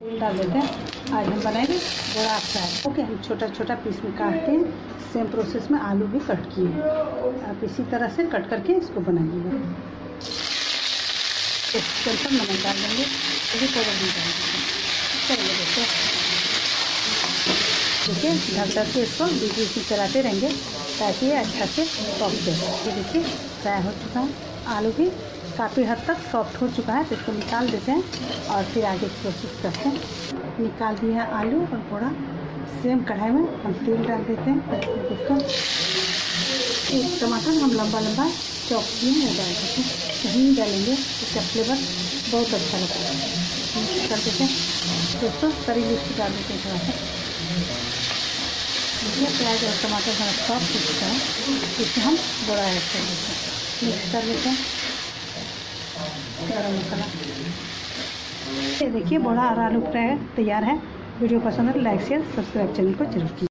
तेल डाल देते हैं। आज हम बनाएँगे बड़ा फ्राई। ओके, हम छोटा छोटा पीस में काट के सेम प्रोसेस में आलू भी कट किए आप इसी तरह से कट करके इसको बनाइएगा। नमक डाल देंगे। चलिए देखो देखिए ढक ढक के इसको बीच बीच में चलाते रहेंगे ताकि ये अच्छा से सॉफ्ट जाए। ये देखिए, फ्राई हो चुका है। आलू भी काफ़ी हद तक सॉफ्ट हो चुका है तो इसको निकाल देते हैं और फिर आगे की कोशिश करते हैं। निकाल दिया आलू और थोड़ा सेम कढ़ाई में हम तेल डाल देते हैं। इसको एक टमाटर हम लंबा लंबा चौक हैं डाल देते हैं। कहीं डालेंगे, इसका फ्लेवर बहुत अच्छा लगता है। मिक्स कर देते हैं। दोस्तों, करी लिस्ट डाल देते हैं थोड़ा सा। देखिए, प्याज और टमाटर थोड़ा सॉफ्ट हो चुका है। इसमें हम बड़ा ऐड कर देते हैं। मिक्स कर देते हैं। ये देखिए, बड़ा हरा आलू फ्राई तैयार है। वीडियो पसंद है तो लाइक, शेयर, सब्सक्राइब चैनल को ज़रूर